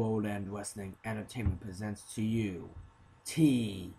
Bowland Wrestling Entertainment presents to you TLC.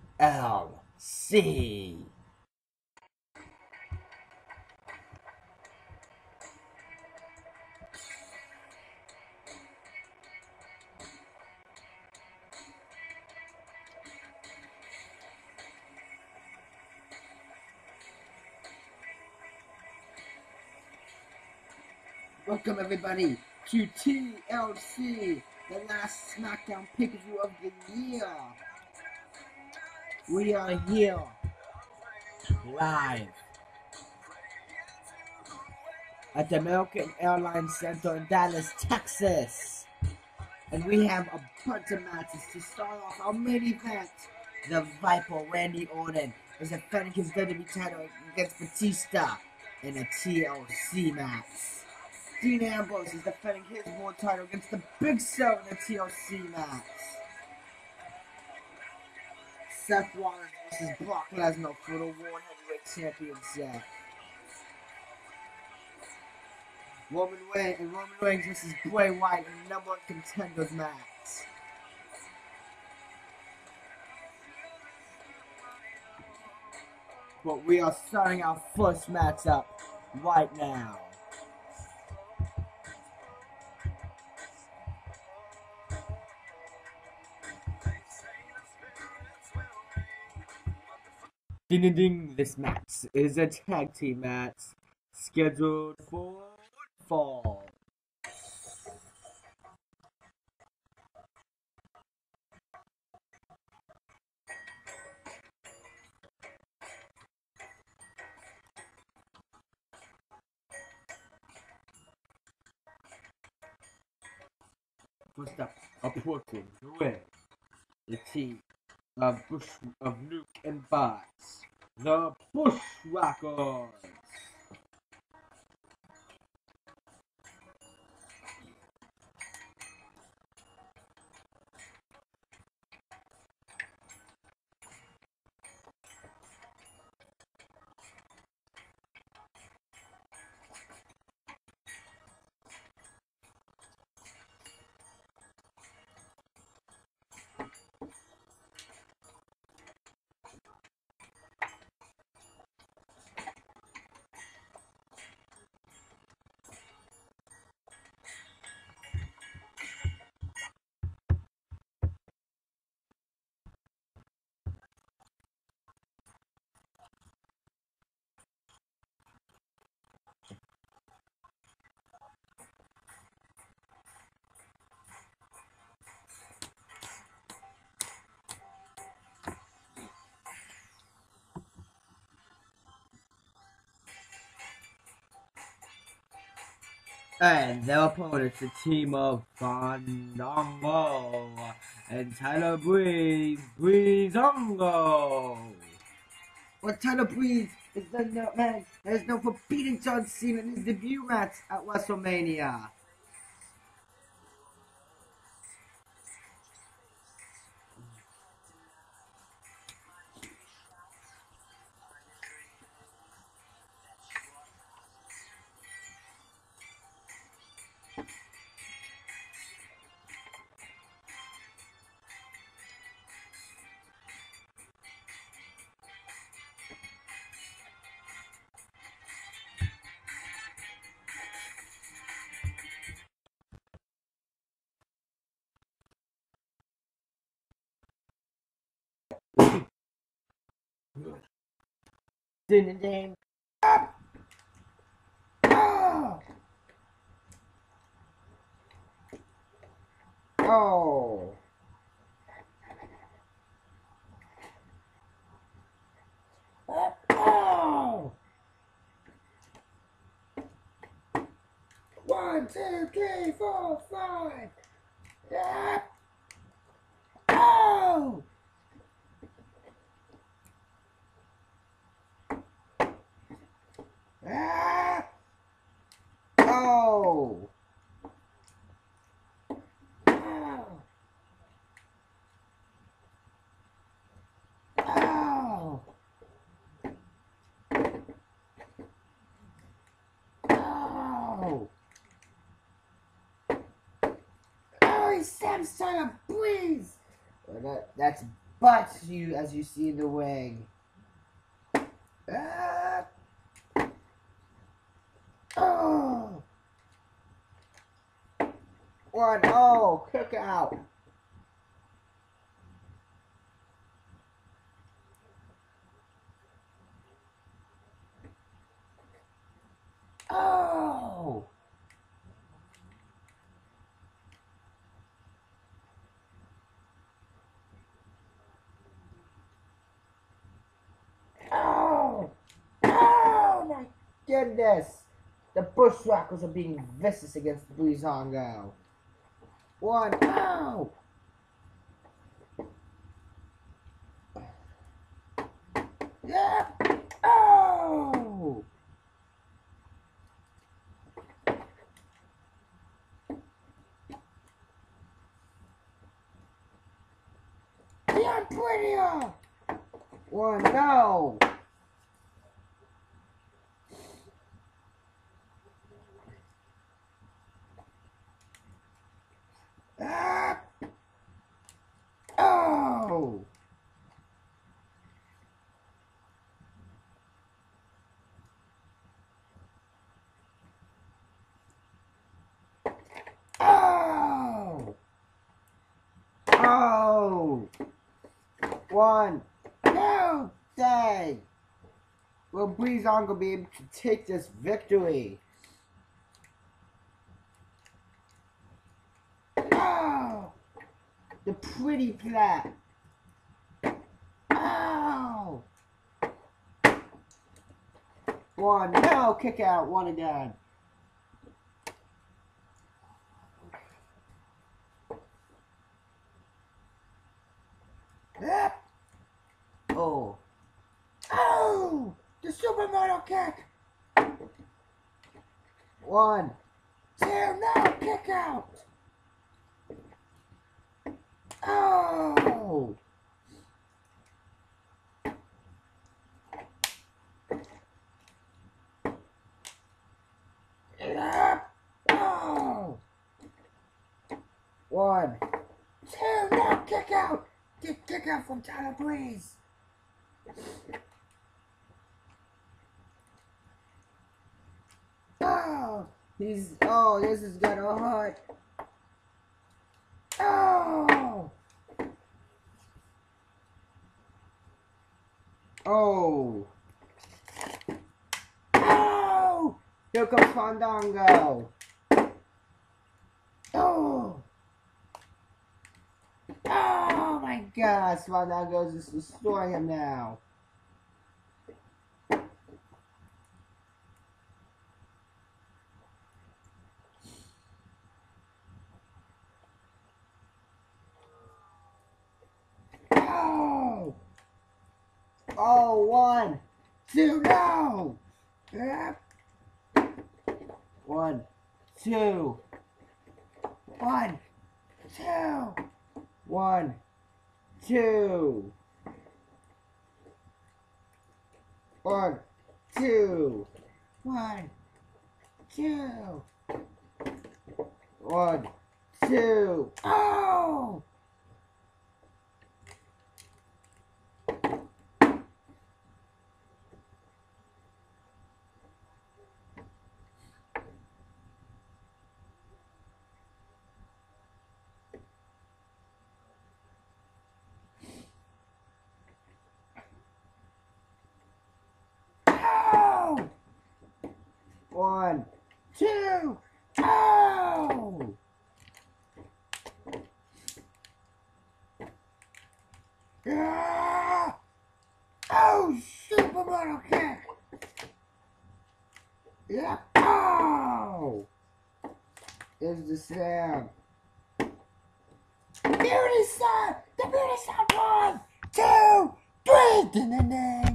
Welcome everybody to TLC, the last SmackDown pay-per-view of the year. We are here live at the American Airlines Center in Dallas, Texas. And we have a bunch of matches to start off our main event. The Viper Randy Orton is defending his WWE title against Batista in a TLC match. Dean Ambrose is defending his world title against the Big Show in a TLC match. Seth Rollins versus Brock Lesnar for the World Heavyweight Championship. Roman Reigns and Roman Reigns versus Bray Wyatt in the number one contenders match. But we are starting our first match up right now. Ding ding ding, this match is a tag team match scheduled for fall. First up, approaching the ring, the team of Bush of Nuke and Bots, the Bushwhackers. And their opponents, the team of Fandango and Tyler Breeze, Breezango. Well, Tyler Breeze is the no, man that is known for beating John Cena in his debut match at WrestleMania. Ding. Up. Oh. Oh. Oh. One, two, three, four, five. Yeah. Oh. Ah! Oh! Ow! Ow! Beauty Samsung, please. That, that's but you as you see in the wing. Ah. Oh. One. Oh, kick out. Oh. Oh! Oh my goodness! The Bushwhackers are being vicious against the Breezango. One, oh! Yeah! Oh! Beyond prettier! One, go! Ah! Oh! Oh! Oh! One, two, day! Will Breezango be able to take this victory? Oh! The pretty plat. Oh! One, no, kick out, one again. Yep. Oh. Oh! The supermodel kick! One, two, no, kick out! Oh! Oh! One, two, no, kick out! Get kick out from Tyler Breeze! Oh! He's, oh, this is gonna hurt. Oh! Oh! Oh! Here comes Fandango! Oh! Oh my gosh, Fandango's just destroying him now. Oh! Oh, one, two! Yep. One, two, one, two, one, two, one, two, one, two, one, two. Oh! One, two, oh! Ah! Oh, supermodel kick! Yeah, oh! There's the sound. Beauty sound! The beauty sound! One, two, three! Ding, ding, ding.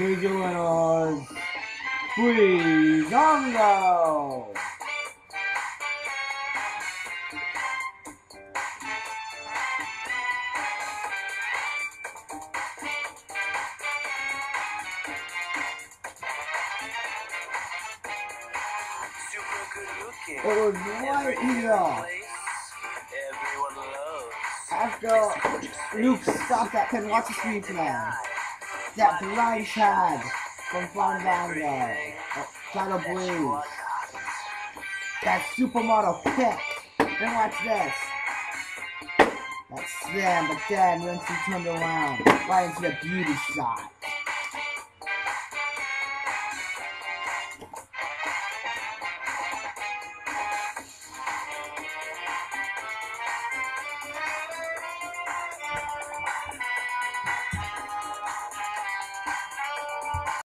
Visualize Breezango! It was right here. After Luke stopped at 10 watch the screen tonight. That blind tag from Fandango. Shadow Blues. That supermodel kick. Then watch this. That slam, but then Lindsay turned around right into the beauty shot.